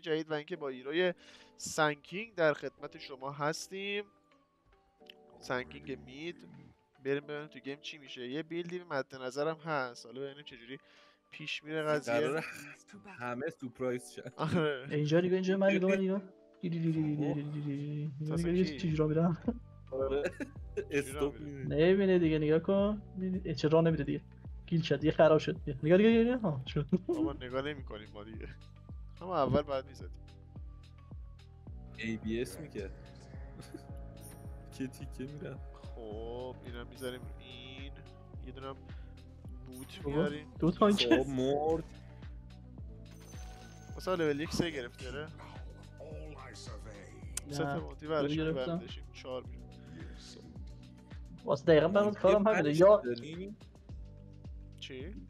جدید و اینکه با ایروی سنکینگ در خدمت شما هستیم. سنکینگ مید. بریم ببینیم تو گیم چی میشه. یه بیلدی مد نظرم هست. حالا ببینیم چجوری پیش میره قضیه. همه سورپرایز شد آره. اینجا نگاه اینجا من نگاه کی؟ چجوری را میرم استوب. می‌ره؟ می‌بینی. نمی‌بینه دیگه نگاه کن. چه راه نمیده دیگه. گیل شد دیگه خراب شد نگاه نگاه نگاه نگاه. ها شد. بابا نگاه نمی کنیم ما دیگه. اما اول بعد می‌زدیم. ABS می‌کرد. که تیکه میرم خب اینم می‌ذاریم این. یه دونم بوت. میاریم. دو تا اینکه خب مرد. مثلا لول یک سه گرفت داره سه تا نه مونتی برش گرفتم. برمیداشیم چهار میشه واسه دقیقا برام کارم همینه. یا؟ چی؟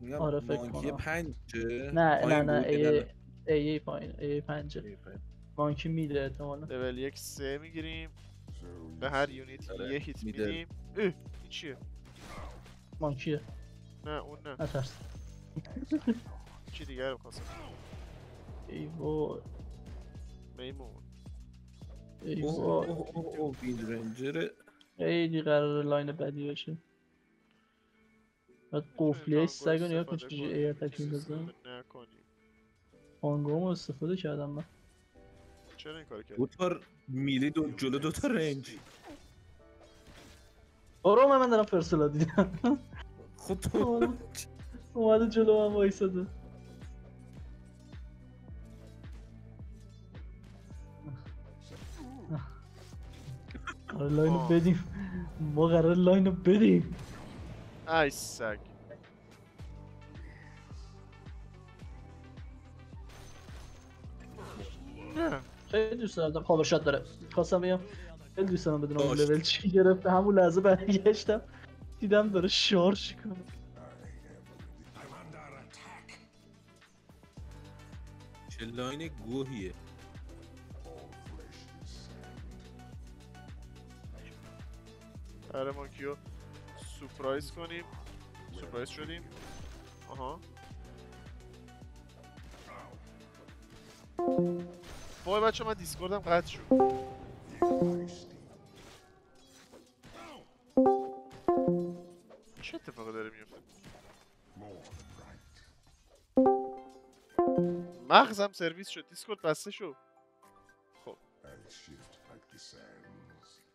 میگم آره، فکر مانکی کنم. پنجه نه نه نه ای ای پایین ای پنجه. مانکی میده احتمالا. لول یک سه می‌گیریم. به هر یونیت آره، یه هیت. میدیم. اه این چیه؟ مانکیه نه اون نه. نترس. چی دیگه رو خواستم؟ ای وای. میمون. ای اوه وای. اوه اوه اوه ویند رنجر. خیلی قرار لاین بدی باشه. بعد قفلی های سگ رو نگاه کن چجوری ای اتک میندازه نکنیم. آنگوم رو استفاده کردم من. چرا این کار دو کردی؟ تا میلی دو جلو دو تا رنج. برو من من دارم فرسولا دیدم. خود تو اومده جلو من وایساده. قرار lane رو. بدیم. ما قرار lane رو بدیم. ای سگ نه خیلی دوست دارم. Powershot داره. خواستم بگم خیلی دوست دارم بدونم اون. لول چی گرفته. همون لحظه برگشتم دیدم داره شارژ کنه چه lane گوهیه. آره ما کیو؟ surprise کنیم. surprise شدیم. آها. وای بچه من Discord م قطع شد. چه اتفاقی داره میفته مغزم سرویس شد. Discord بسته شد. خب.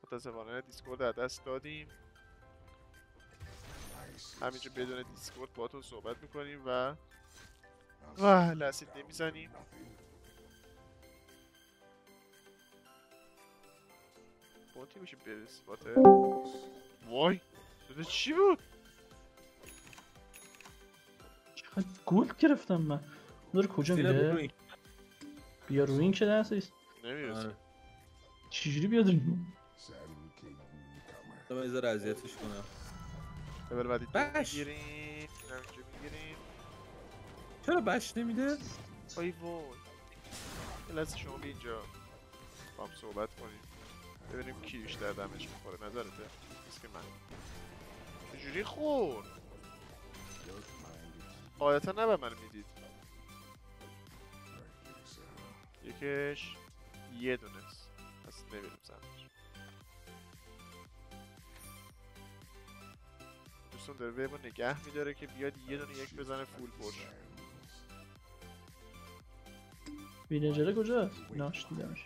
متاسفانه دیسکورد از دست دادیم. همینجا بدون دیسکورد باتون صحبت می‌کنیم و و لحظه نمی‌زنیم بانتی میشه برس باته وای شده چی بود؟ چقدر گول گرفتم من. داره کجا میره؟ این. بیا رو این که دست نمی‌رسه. آره. چجوری بیاد رو تا من یه ذره اذیتش کنم. لول بعدی بش. می‌گیریم؟ چرا بش نمیده؟ وای وای. لحظه شما اینجا. با هم صحبت کنیم. ببینیم کی بیشتر دمش می‌خوره. نظرته؟ که من. چجوری خورد قاعدتا نه به من می‌دید. یکش یه دونه است پس نمیریم سمتش دوستان داره ویبو نگه میداره که بیاد یه دونه یک بزنه فول پوش وینجره کجاست؟ ناش دیدمش.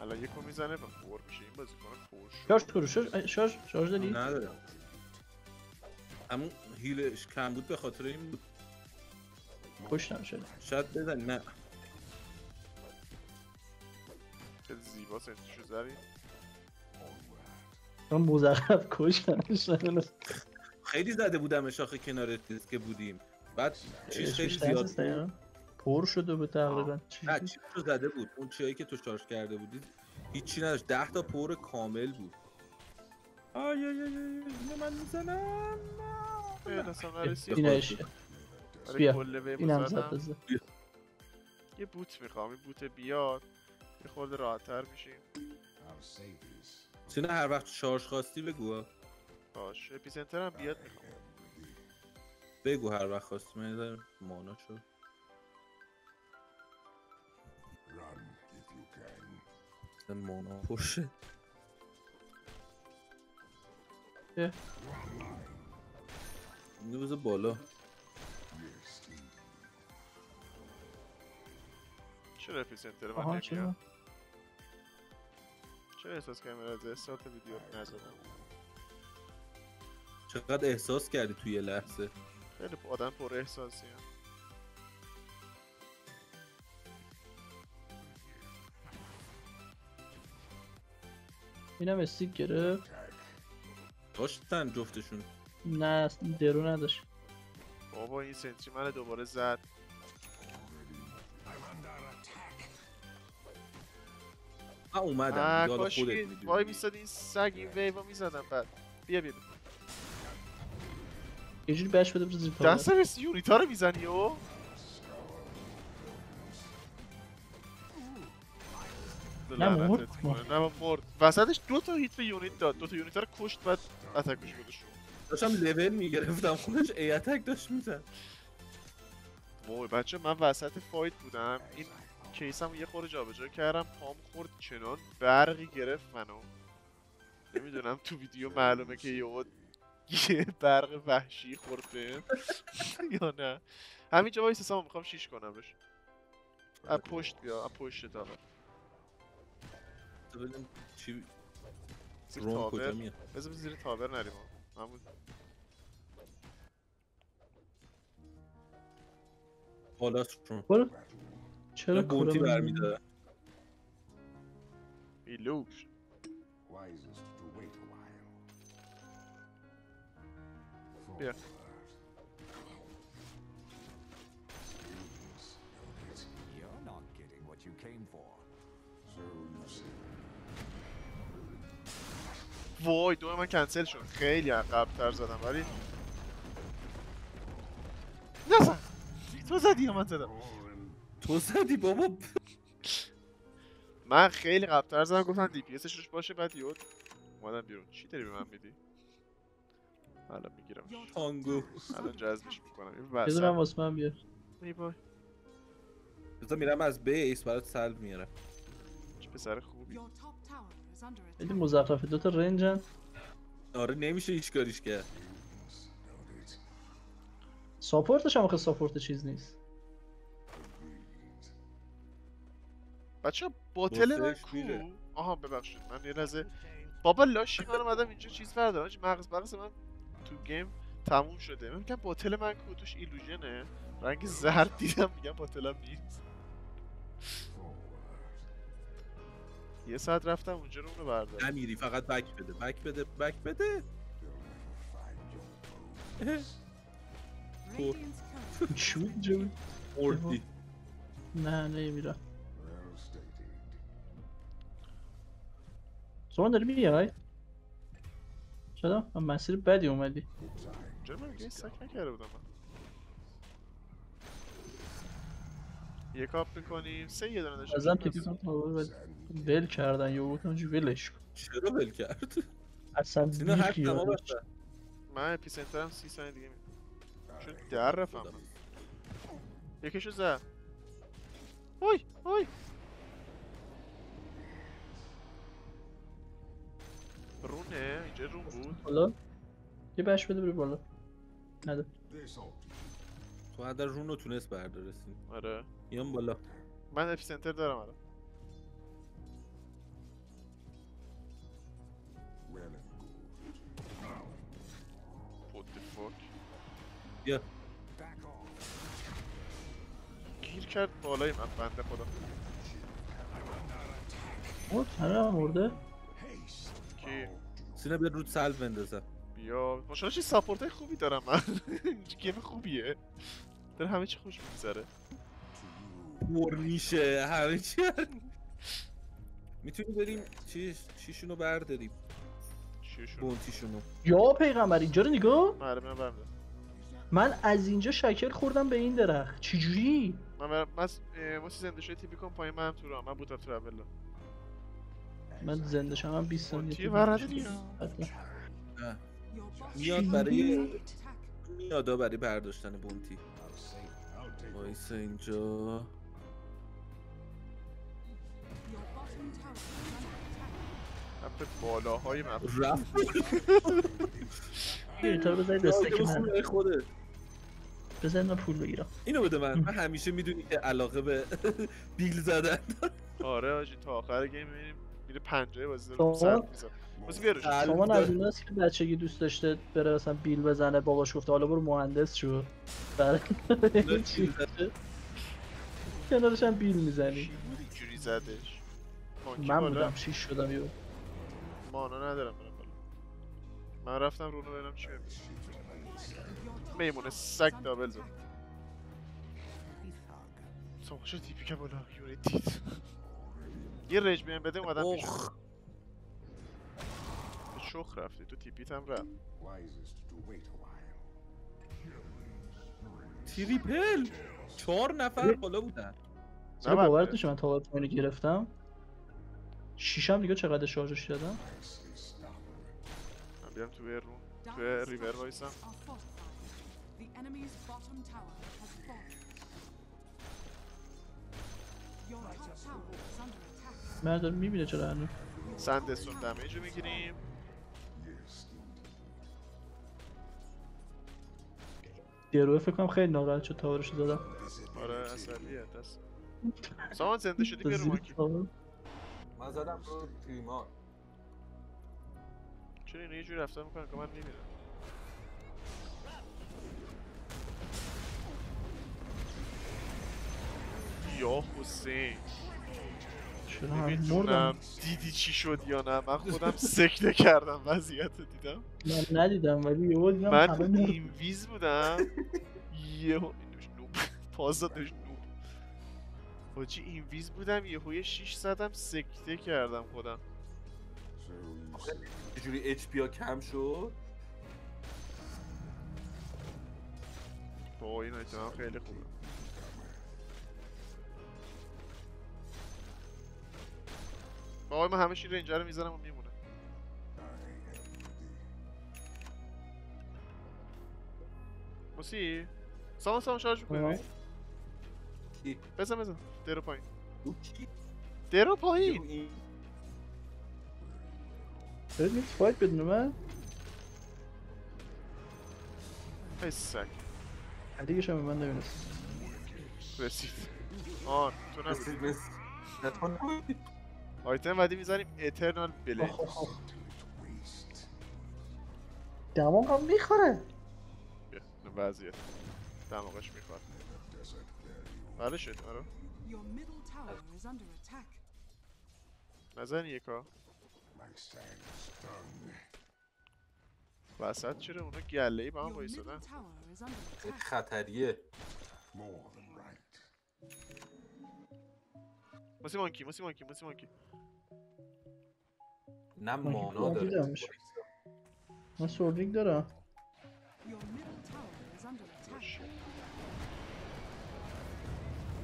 الان یکو می‌زنه و فور میشه. این بازیکن فور شارژ کرو شارژ شارژ شارژ داری نداره همون هیلش کم بود به خاطر این بود. کشتم شده شاید بزن نه. خیلی زیبا سنتیشو زدی. من مزخرف کشتم خیلی زده بودم شاخه کنار تیز که بودیم. بعد چیز خیلی زیاد؟ پر شده بود تقریبا. نه چیز رو زده بود. اون چیزایی که تو شارژ کرده بودی هیچی نداشت. ده تا پر کامل بود. آی آی آی آی اینو من می‌زنم؟ اه دستم نرسید این عشقه. برای بیا. اینم. زد بزن. یه boot می‌خوام این boot بیاد یه خورده راحتتر میشیم. سینا هر وقت شارژ خواستی بگو. باش Epicenter هم بیاد می‌خوام. بگو هر وقت خواستی. من دارم mana شد. مانا پشه اینو بالا. چرا اپیزنتر من نمیاد؟ چرا احساس کردم از استارت ویدیو نزدم؟ چقدر احساس کردی توی یه لحظه؟ خیلی آدم پر احساسی هم. اینم استیک گرفت. داشتن جفتشون. نه درو نداشت. بابا این سنتری من دوباره زد. اومدم کاش خودت می‌دونی. وای میستاد این سگ این ویوا می‌زدم بعد. بیا بیا بیا. یه جوری بهش بده بره زیر تاور. دست رسی یونیتا رو می‌زنی و نه، مرد. نه مرد. وسطش دو تا hit به unit داد. دو تا unit رو کشت بعد attack ش گذاشت. داشتم لول می‌گرفتم خودش ای attack داشت میزن وای بچه من وسط fight بودم. این case م یه خورده جابجا کردم پام خورد چنان برقی گرفت منو. نمی‌دونم تو ویدیو معلومه که یه یه برق وحشی خورد بهم. یا نه. همینجا وایس ساما می‌خوام شیش کنمش از پشت بیا از پشت تا ببینیم چی زیر تاور. بذار زیر تاور نریم. همون. بالاست برو. چرا بونتی برمیده ایلوش بیا. وای دو من کنسل شد. خیلی عقب تر زدم ولی نزن تو زدی من زدم؟ تو زدی بابا. من خیلی قبل تر زدم گفتم دی پی اسش روش باشه بعد یود اومدم بیرون. چی داری به من میدی الان می‌گیرم تانگو. الان جذبش می‌کنم. این هم وسط. واسه من بیار. ای وای. بذار میرم از بیس برات سلب میارم چه پسر خوبی. خیلی. مزخرفه دوتا رنجن آره نمیشه هیچ کاریش کرد. ساپورتش هم آخه ساپورت چیز نیست. بچه باطل من کو. آها ببخشید. من یه لحظه. بابا لاشی من اومدم اینجا چیز بردارم. مغز مغز من تو گیم تموم شده. من میگم باطل من کو؟ توش ایلوژنه. رنگ زرد دیدم میگم باطلم نیست یه ساعت رفتم اونجا رو اونو بردارم. نمیری فقط بک بده. بک بده بک بده. They'll never find your pose. شما داری میای؟ چرا؟ من مسیر بدی اومدی. اونجا من یه سک نکرده بودم من یه کاپ می‌کنیم سه یه دونه داشته ازم باشیم تیپی بس. کنم تاور ولی ول کردن یا گفتم چی ولش کن چرا ول کرد اصلا بیخی من اپیسنترم سی ثانیه دیگه میام چون در رفتم من. یکیشو زد اوی اوی رونه اینجا رون بود. بالا یه بش بده بری بالا. نده. تو حدر رون رو تونست بردارسیم آره. میام بالا. من اپیسنتر دارم الان. بیا. گیر کرد بالای من بنده خدا. مرد همه هم مرده. کی؟ سینا بیا رود سلب بندازم بیا. ماشاءالله چه ساپورت خوبی دارم من. گیم خوبیه. داره همه چی خوش میگذره. پر میشه. همه چی. می‌تونی بریم چی چیشونو برداریم. بونتیشونو. یا پیغمبر اینجا رو نگاه. آره من برم من از اینجا شکل خوردم به این درخت. چجوری؟ من من واسه زنده شده تیپی کن پایین من هم تو راه. من بودم ترابل من زنده شم من 20 ثانیه میاد برای. میادا برای برداشتن بونتی. وایسا اینجا. به بالاهای مپ رفت. بیرتا رو بذارید استک من. خودت. بذارید من پول بگیرم. اینو بده من. من همیشه می‌دونی که علاقه به بیل زدن. آره آجی تا آخر گیم می‌بینیم. میره پنجه بازی رو سر میزن بس بیارش قلب شما. از اوناست که بچگی دوست داشته بره مثلا بیل بزنه باباش گفته حالا برو مهندس شو. برای این چی؟ کنارش هم بیل می‌زنی. چی بود اینجوری زدش؟ من بودم شیش شدم یو مانا ندارم برم بالا. من رفتم رونو ببینم چی می‌بینم میمونه سگ دابل زد. سماشا تیپی که بالا. یوری دید. یه رج بهم بده اومدم پیش اوخ به شخ رفتی تو تیپیت هم رفت. تریپل چهار نفر بالا بودن نباید باورت. میشه من تا اینو گرفتم شیشم دیگه چقدر شارژش دادم. من بیام تو رون تو ریور وایسم are fortified. The enemy's bottom tower من دارم می‌بینه چرا هنوز؟ سندستون دمیج رو می‌گیریم. دیروه فکر کنم خیلی ناراحت شد تاورش رو دادم. آره اصلیه دست. سامان زنده شدی بیا رو مانکی تاور. من زدم رو پریما چرا اینو یه جوری رفتار می‌کنن که من نمی‌بینم یا حسین. نمی‌دونم دیدی چی شد یا نه. من خودم سکته کردم وضعیت رو دیدم. من ندیدم ولی یهو دیدم من اینویز بودم. یهو پازا داشت حاجی invis بودم یهو یه شیش زدم سکته کردم خودم. یه جوری HP کم شد؟ با این خیلی خوبه آقای من همه شیر اینجا رو می‌زنم و میمونه. موسی سامان سامان شارژ آه. می‌کنی کی؟ بزن بزن. درو پایین؟ درو پایین. دارید میت فایت بدون من. ای سگ دیگه شما من نمی‌دونست رسید. آن تو نبودی. آیتم بعدی می‌زنیم اترنال آخ. Waste. دماغم می‌خوره وضعیت دماغش value. بله شد آره. نزن یکا. وسط چرا اونا گله ای با هم attack. خطریه. موسی مانکی موسی مانکی موسی مانکی نه مانا داره. من سوردینگ دارم.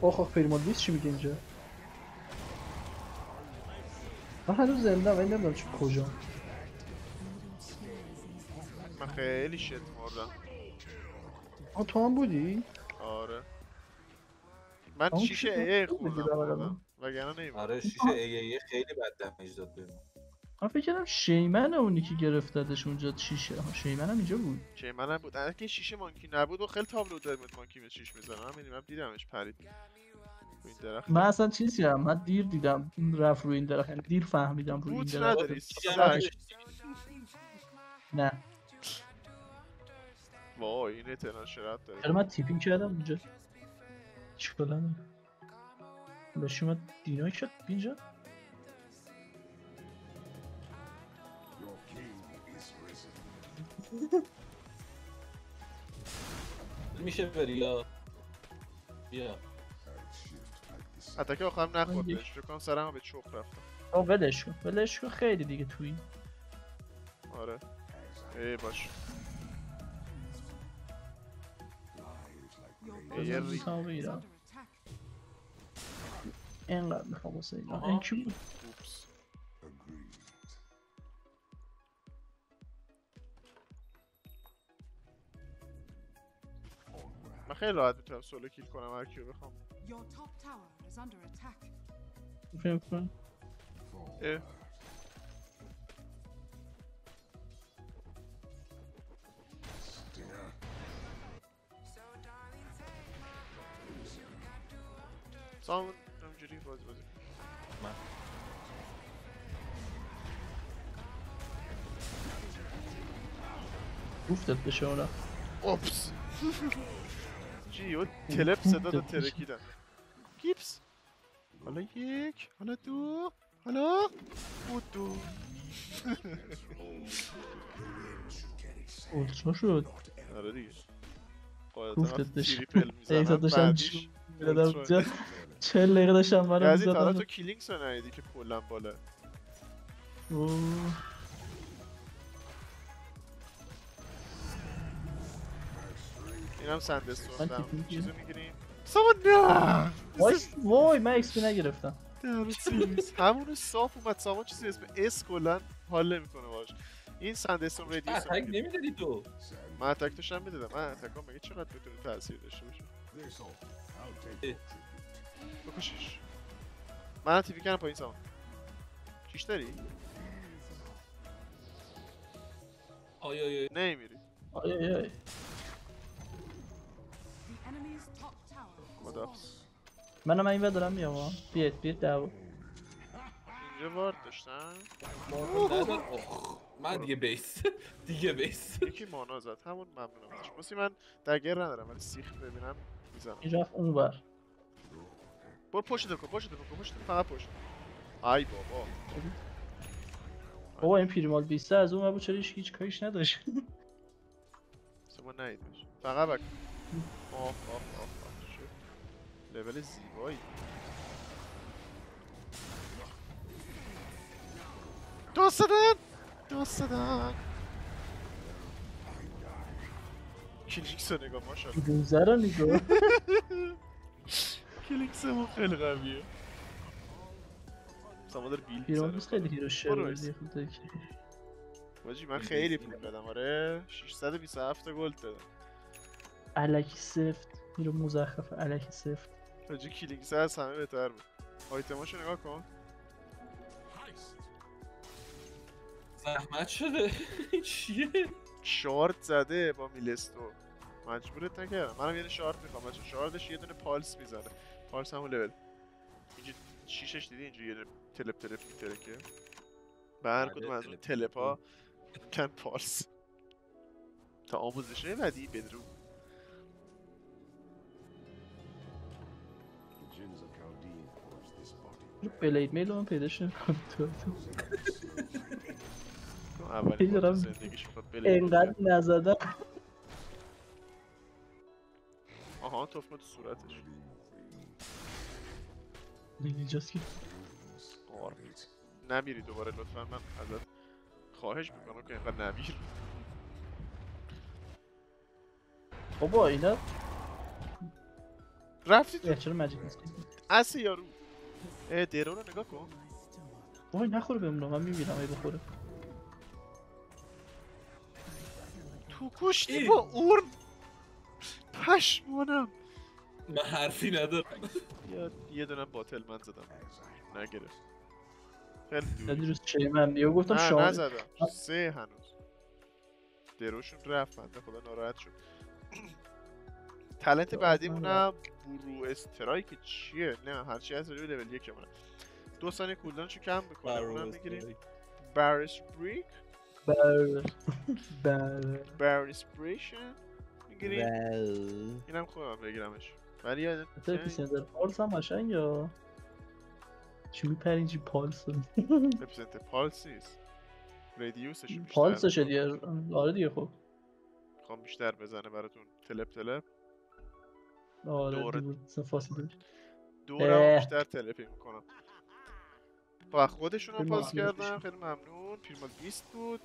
آخ آخ پریمال چی میگه اینجا من هنوز زنده ولی نمی‌دونم چه کجا من خیلی شت مردم آه تو هم بودی؟ آره من شیشه چی ای؟ خوردم. خوردم. وگرنه نمی‌مردم. آره شیشه ای ای خیلی بد دمیج داد بهمون من فکر کردم شیمن اونی که گرفتدش اونجا شیشه. شیمن هم اینجا بود. چه منم بود اگه شیشه مانکی نبود و خیلی تابلو داریم مانکی به شیش می‌زنم من می‌دونم دیدمش پرید. این درخت. من اصلا چیزی هم من دیر دیدم. رفت روی این درخت. یعنی دیر فهمیدم روی این درخت. نه. وای این اترنال شرط داره. چرا من تیپینگ کردم اونجا چیکار نداره لاشی اومد دینای شد اینجا. میشه بری یا بیا. اتک آخرم نخورد یک- بهش فکر کنم سرمو به چخ رفتم. آه ولش کن. ولش کن خیلی دیگه توی آره. ای باش. bottom ری. اینقدر می‌خوام واسه اینا. این کی بود؟ خیلی راحت می‌تونم سولو کیل کنم هر کیو بخوام. سام همجوری بازی بازی. من. گفتت بشه اولا اوپس. جیو تلپ صدا داد ترکیدن گیپس حالا یک حالا دو حالا و دو اولترا شد آره دیگه قاعدتا تریپل می‌زنم بعدیش چهل دقیقه داشتم منو یزید حالا تو می‌زدم کیلینگز رو ندیدی که کلا بالا اینم من دم تیپی چیزو می‌گیریم؟ سامان نه. وای وای من ایکسپی نگرفتم. همون صاف اومد. سامان چیزی اسم اس کلا حال نمی‌کنه باش این Sandstorm radius attack. نمی‌دادی تو؟ من attack داشتم می‌دادم. من attack ها مگه چقدر بتونه تاثیر داشته باشه. بکشش. من TP کنم پایین سامان. چیش داری؟ آیا آیا نمیری. آی آی آی. Fallen. منم این ور دارم میام ها. بیاید بیاید دعوا اینجا وارد داشتن. من دیگه بیس دیگه بیس یکی مانا زد همون ممنونم ازش موسی من دگر ندارم ولی سیخ ببینم می‌زنم این رفت اون ور برو پشت دکو پشت دکو پشت دکو، فقط پشت ای بابا بابا این پیریمال 20 از اون بود چرا هیچ هیچ کاریش نداشت سما نیدش فقط بک آه آه آه آه شد لول زیبایی. دوست دادن دوست دادن کلیکس رو نگاه ماشاءالله. دوزه رو نگاه. کلیکس ما خیلی قویه. سما داره بیل. 20 خیلی هیرو شر برو بود برس. یه خورده که- واجی من خیلی پول دادم آره. 627 تا گلد دادم. الکی سفت هیرو مزخرف الکی سفت. واجی کلیکس از همه بهتر بود. آیتماشو نگاه کن. زحمت شده. چیه؟ شارت زده با میلستو. مجبورت نکردم. منم یه شارت می‌خوام. بچه شارتش یه دونه پالس می‌زنه پالس همون لول. اینجا شیشش دیدی؟ اینجا یه تلپ تلپ میترکه. به هر بله، کدوم از اون تلپ. تلپا کن پالس. تا آموزشه بعدی بدرو. بلید میل من پیداش نمی‌کنم تو تو. اینقدر نزدم. آها تفمه تو صورتش. اینجاست که. نمیری دوباره لطفا من ازت خواهش می‌کنم که اینقدر نمیر بابا اینا رفتی تو چرا مجید نیست؟ اس یارو. اه درو رو نگاه کن. بابا نخوره بمونه من می‌بینم ای بخوره. تو کشتی ای. با اورن پشمانم من حرفی ندارم. یه دونم باتل من زدم. نگرفت. خیلی دوری روز چه من یا گفتم نه شام. نزدم. سه هنوز. دروشون رفت بنده خدا ناراحت شد. تلنت یا بعدیمونم برو استرایک چیه؟ نه هرچی از روی لول یک مونه دو ثانیه کولدانشو کم بکنه اونم می‌گیریم بارس بریک بر بر بارس بریشن می‌گیریم اینم خودم بگیرمش. ولی یادم تو اپیسنتر پالس هم قشنگ یا چی میپری اینجی پالس رو؟ اپیسنت پالس نیست. ردیوسش بیشتر. پالسشه دیگه آره دیگه خب. می‌خوام بیشتر بزنه براتون. تلپ تلپ. آره دوره. فاصله. اه. بیشتر تلپی می‌کنم. و خودشون خیلی پاس. کردم خیلی ممنون. پیرمال 20 بود.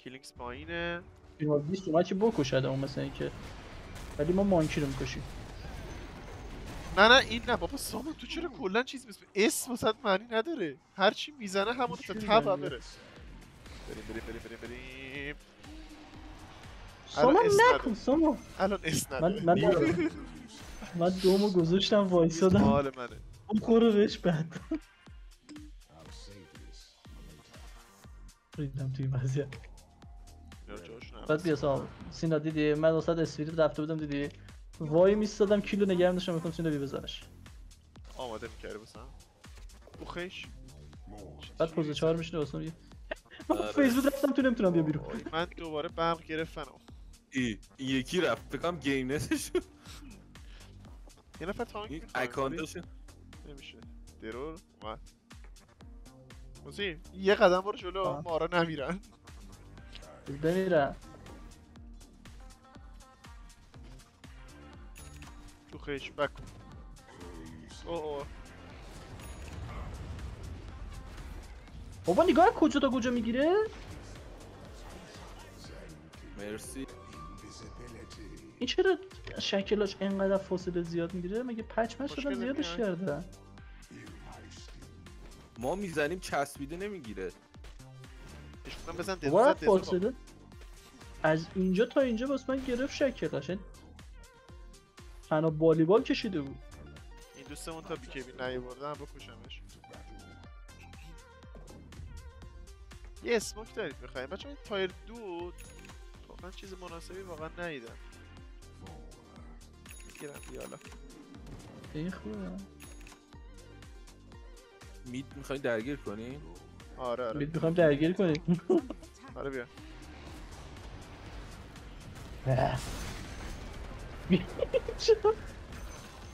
کلینکس پایینه. فیلم 20 اومد که بکشد اون مثلا اینکه. ولی ما مانکی رو می‌کشیم. نه نه این نه. بابا سامان تو چرا کلا چیز مثل اسم واسه معنی نداره. هر چی می‌زنه همون تا تبع؟ بره بریم بریم بریم بریم بریم. سامان اس نکن سامان الان اس من نداره. من ندارم. من دومو گذاشتم وایسادم. مال منه. بخوره بهش بعد. ریدم توی وضعیت. بعد بیا. سامان سینا دیدی؟ من واسه اسپریت رفته بودم دیدی؟ وای میستادم کیلو نگرم داشتم می‌کنم اینو بی بزنش. آماده می‌کردی بسن بخش بعد پوز چهار میشینه واسه میگه من آره. فیسبوک رفتم تو نمی‌تونم بیا بیرون. من دوباره برق گرفتن. این یکی رفت. فکر کنم گیم نتش. یه نفر تانک این؟ اکانتش. نمیشه. درور اومد. موسی یه قدم برو جلو. مارا نمیرن. بمیرم تو خیش بک. او او بابا نگاه کجا تا کجا می‌گیره؟ مرسی. این چرا شکلاش انقدر فاصله زیاد می‌گیره؟ مگه پچ مچ مشکل دادن زیادش. کردن ما می‌زنیم چسبیده نمی‌گیره. بزن. فاصله. از اینجا تا اینجا واسه من گرفت یعنی تنها والیبال کشیده بود. این دوستمون تا بیکیبی نیوردن بکشمش. یه اسموک دارید می‌خوایم بچه این تایر دو واقعا چیز مناسبی واقعا ندیدم. می‌گیرم بیالا این خوبه. مید می‌خوای درگیر کنی؟ آره آره. بید می‌خوایم درگیر کنیم آره بیا.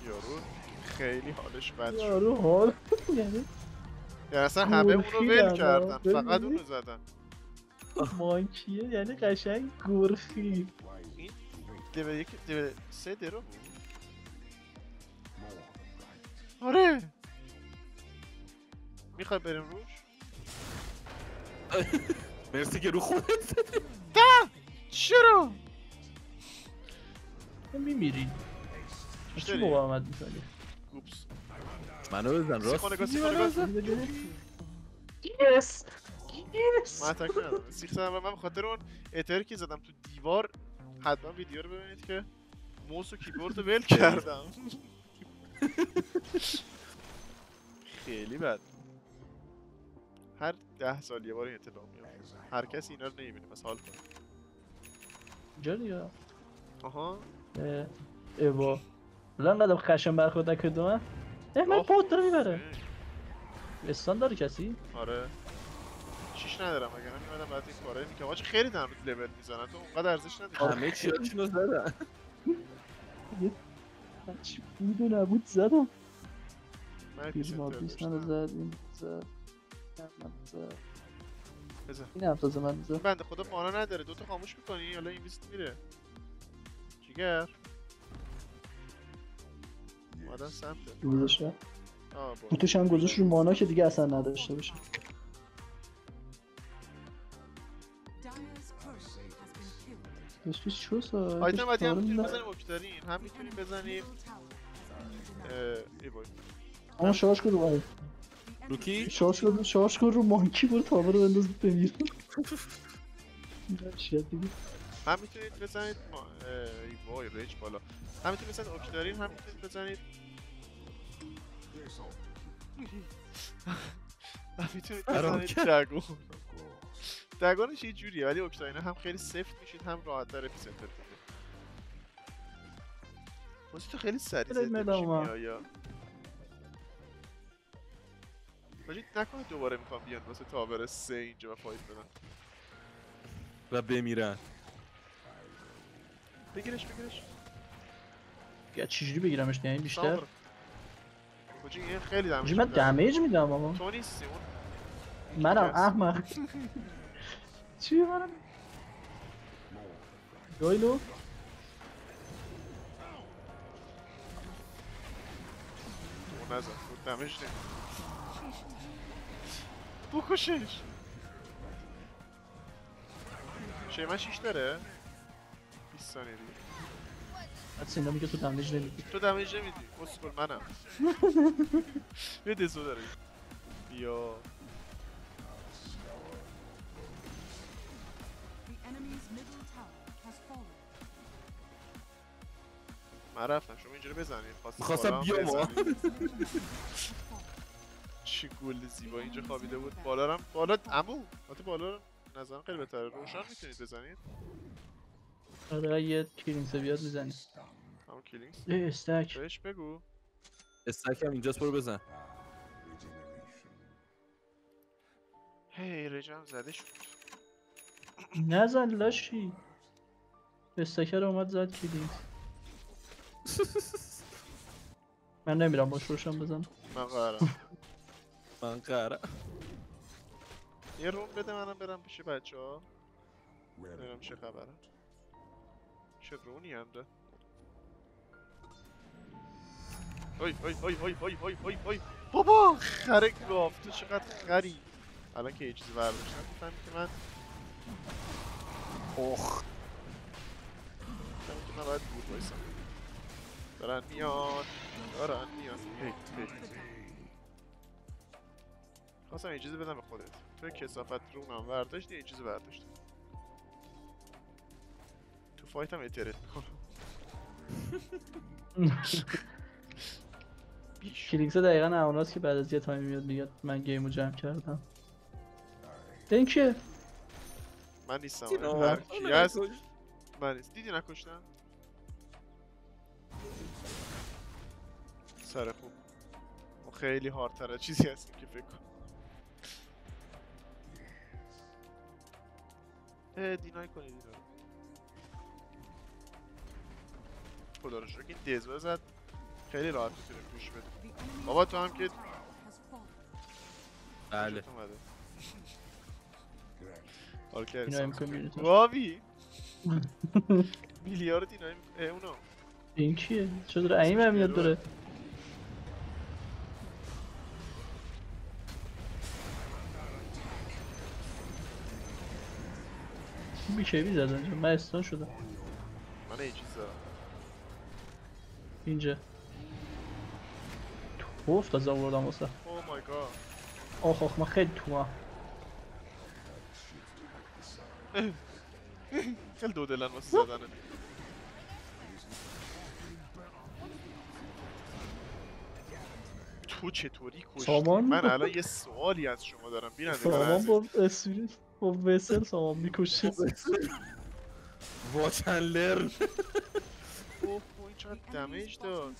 یارو خیلی حالش بد شد. یارو حال. یعنی یعنی اصلا همه اونو گرخیدن ول. کردن فقط ببینی؟ اونو زدن. مانکیه یعنی قشنگ گرخی این لول یک لول سه درو آره می‌خوای بریم روش مرسی که رو خودت زدی. چرا میمیری چی؟ مقاومت می‌کنی اوپس منو بزن راست نگاه یس یس من اتک ندارم. سیخ زدم و من بخاطر اون اتری که زدم تو دیوار حتما ویدیو رو ببینید که موس و کیبورد رو ول کردم. خیلی بد. هر ده سال یه بار این اتفاق میفته. هر کسی اینا رو نمی‌بینه. مثلا حال کنه اینجا دیگه؟ آها. ایوا الان قدم خشم برخورد نکرده من؟ اه من پات داره می‌بره. استان داره کسی؟ آره. ندارم اگر نمی‌دونم بعد این کارایی می‌کنم آجی خیلی دارم لول می‌زنن. تو اونقدر ارزش نداره همه چیاشونو زدن. چی بود و نبود زدم. من پیش ما پیش پیش منو زد این زد این هم منو زد. بزن. این هم تازه من زد. بنده خدا مانا نداره. دوتا خاموش می‌کنی؟ حالا این ویست میره. جیگر اومدن سمته گذاشت آه بوتش هم گذاشت رو مانا که دیگه اصلا نداشته باشه. داشتیش چو سا آیتم بعدی هم داشت می‌تونیم بزنیم اوکتارین هم می‌تونیم بزنیم. ای وای اما شارژ کن رو. The رو کی؟ شارژ کن شارژ کن رو مانکی برو تابر رو بنداز بمیر شاید دیگه. هم می‌تونید بزنید. ما... ای وای ریج بالا. هم می‌تونید بزنید. Octarine هم می‌تونید بزنید. هم می‌تونید بزنید. Dagon Dagon ش یه جوریه ولی Octarine هم خیلی سفت میشید هم راحت تر Epicenter کنید بازی تو خیلی سریع زده. میایا باجید نکنه دوباره می‌خوام بیان واسه tower سه اینجا و fight بدن. و بمیرن. بگیرش بگیرش. یا چجوری بگیرمش یعنی بیشتر؟ این خیلی دمیج من دمیج میدم آقا تو نیستی اون. منم. احمق. منم گایلو تو نزن تو دمیج نمی بکشش. من شیش داره؟ 20 ثانیه دیگه. بعد سینا میگه تو دمیج نمیدی. تو دمیج نمیدی. اسکل منم. یه دزو داره. بیا. من رفتم شما اینجوری بزنید خواستم بیام،. بزنید. چه گل زیبا اینجا خوابیده بود. بالا رم بالا عمو البته بالا نظرم خیلی بهتره. روشن می‌تونید بزنید؟ آره یه کلینسه بیاد می‌زنی. هم اما کلینگز استک. بهش بگو. استک هم اینجاست برو بزن. هی رجم زده شد. نزن لاشی. استکر اومد زد کلینگ من نمیرم باش روشن بزن. من قرارم. من قراره یه روم بده منم برم پیش بچه ها ببینم چه خبره. چه رونی هم ده. های های های های های های های های بابا خره گاف تو چقدر خری. الان که یه چیزی برداشتم. می‌فهمی که من که من باید دور بایستم دارن میان دارن میان خواستم یه چیزی بدم به خودت. تو کسافت رونم برداشتی یه چیزی برداشتی. تو فایت هم اترت می‌کنم. کلیکس دقیقا هموناست که بعد از یه تایم میاد میگه من گیمو جمع کردم. این که من نیستم آره. هر کی اونو هست. من نیست دیدی نکشتم. سر خوب. ما خیلی هاردتره چیزی هستیم که فکر کن اه دینای کنید اینا رو. خدا رو شکر که این دزوه زد. خیلی راحت می‌تونیم پوش enemy's بابا تو هم که. بله. Qualquer Dynamic Community. Gobi! بیلیار دینامیک اونا این چیه؟ چرا این اهمیت داره؟ بیشبی زد اینجا من استان شدم من این چیز دارم اینجا توفت از آوردم واسه او مای گاد آخ آخ من خیلی تو خیلی دو دلن واسه زدنه تو چطوری کشتی؟ من. الان یه سوالی از شما دارم. بیننده سامان با اسپریت با وسل سامان می‌کشه واچن لرن اوه این چقدر دمیج داد.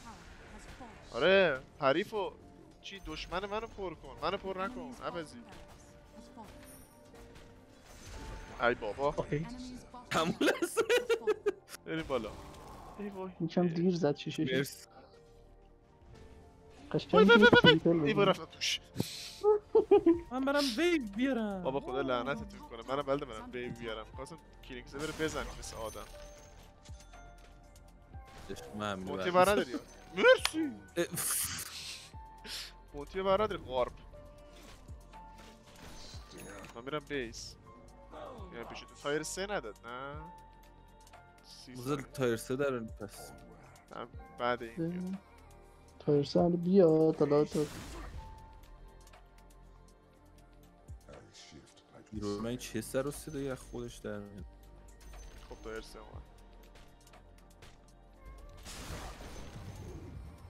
آره حریفو چی دشمن منو پر کن منو پر نکن عوضی ای بابا. has fallen. بریم بالا. ای وای. یکم دیر زد شیشه مرسی. قشنگ وای وای ای وای. رفتم توش. من برم ویو بیارم. بابا خدا لعنتتون کنه منم بلده برم بیبی بیارم. خواستم کلینگزه بره بزن مثل آدم. من مونتی بر نداری؟ مرسی. اه، مونتی بر نداری غارب من میرم بیس. تو تایر سه نداد نه بذار. تایر سه در پس هم بعد این حالا تو I'll shift like بیرون من این چه سر و صدایی از خودش در میاد. خب تایر سه اومد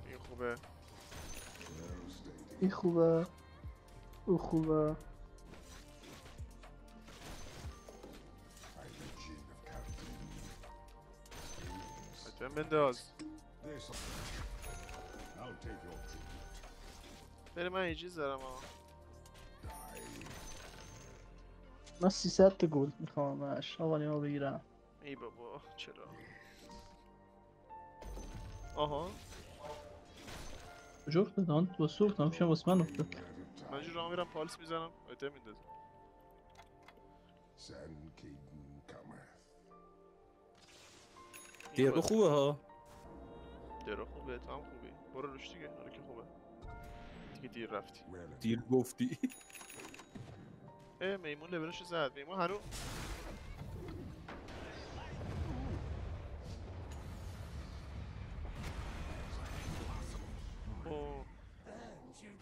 این خوبه. این خوبه. او خوبه. حتما بنداز. بره من یه چیز دارم ها من 300 تا گلد میخوامش آقا نیما بگیرم. ای بابا چرا؟ آها. کجا افتاد آن با سوخت هم شما واسه من افتاد. من جو راه میرم پالس می‌زنم. آیتم میندازم. دیگه خوبه ها. درو خوبه تو هم خوبی. برو روش دیگه آره که خوبه. دیگه دیر رفتی. دیر گفتی. اه میمون لبرش زد. میمون هنو.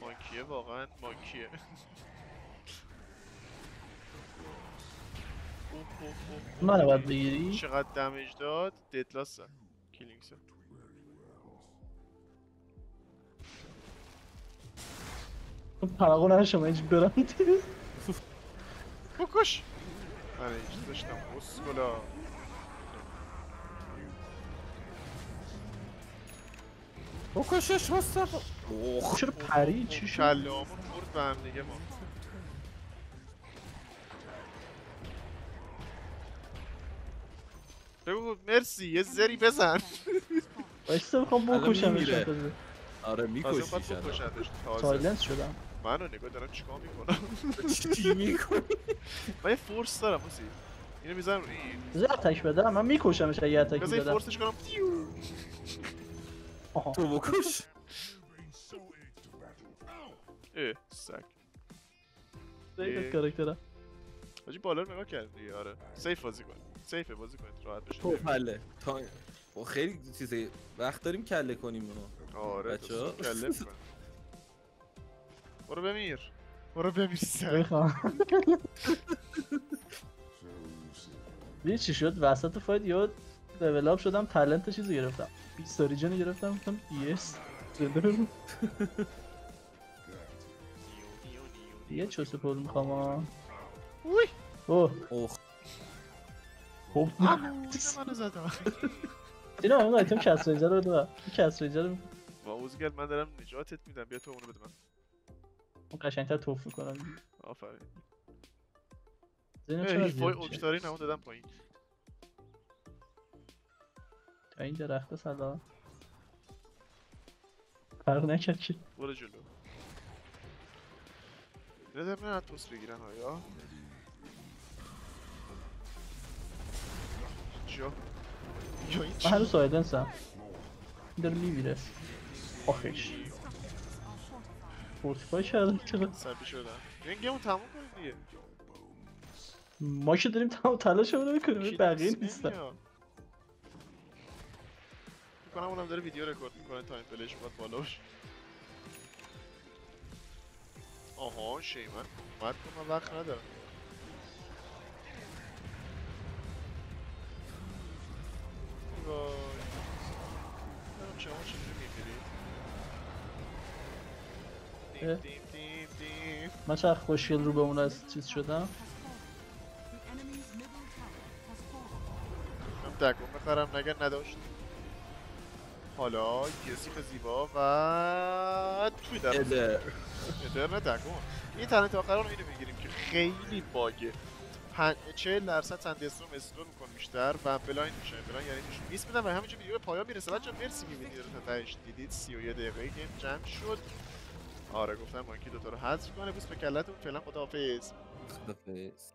مانکیه واقعا مانکیه. من باید بگیری؟ چقدر دمیج داد؟ ددلاس کلینگس پرقو خب نره شما اینجا برم بکش. آره، من اینجا داشتم. اسکلا بکشش مصطفی اوه چرا پری؟ چی شد؟ کلامون برد به هم دیگه ما. بگو مرسی یه زری بزن. بکشمش میمیره. تازه. آره میکشیش silence شدم. منو نگاه دارم چیکار می‌کنم؟ چی می‌کنی؟ من یه force دارم موسی. اینو می‌زنم روی این. بذار attack بدم من میکشمش اگه attack بذار یه بدم force ش کنم. تو بکش. اه سگ. دقیقه کاراکترم. حاجی بالا رو نگاه کردی؟ آره. سیف بازی کن. سیف بازی کنید راحت بشه. تو پله تا خب خیلی چیزه. وقت داریم کله کنیم اونو آره بچه‌ها. تو کله می‌کنه. برو بمیر. برو بمیر. دیدی چی شد؟ وسط فایت یاد لول اپ شدم تالنت چیزو گرفتم. 20 اوریجن گرفتم گفتم یس زنده بمون. دیگه چوس پول می‌خوام. اوه. اوه خب. منو زدم. اینا اون آیتم کس رنجر رو بده کس رنجر رو با اوزگل من دارم نجاتت میدم. بیا تو اونو بده من. اون قشنگتر توف می‌کنم. آفرین. اه، چرا میشه؟ اوکتاری نمون دادم پایین. تا این درخت سلام. فرق نکرد که. برو جلو. دارم نه توس بگیرن آیا؟ داره میمیره آخش فورتیفای کرده چرا سبی شدن این گیمو تموم کنید دیگه ما که داریم تمام تلاش رو می‌کنیم کی بقیه دست نیستن نمیاد. فکر کنم اونم داره ویدیو رکورد می‌کنه تایم پلیش باید بالا باشه آها شیمن اومد کن من وقت ندارم من چقدر خوشگل رو به اون از چیز شدم. دگون بخرم نگه نداشت؟ حالا یه سیخ زیبا و توی در ادر ادر نه دگون. این تنت آخر رو اینو می‌گیریم که خیلی باگه پن... 40 درصد سندستروم استور میکن بیشتر و بلاین میشه بلاین یعنی میشه میس میدم و همینجا ویدیو به پایان می‌رسه. بچا مرسی که ویدیو رو تا تهش. دیدید؟ 31 دقیقه گیم جمع شد. آره گفتم مانکی دوتا رو حذف کنه بوس به کلتون فعلا خداحافظ. خدافظ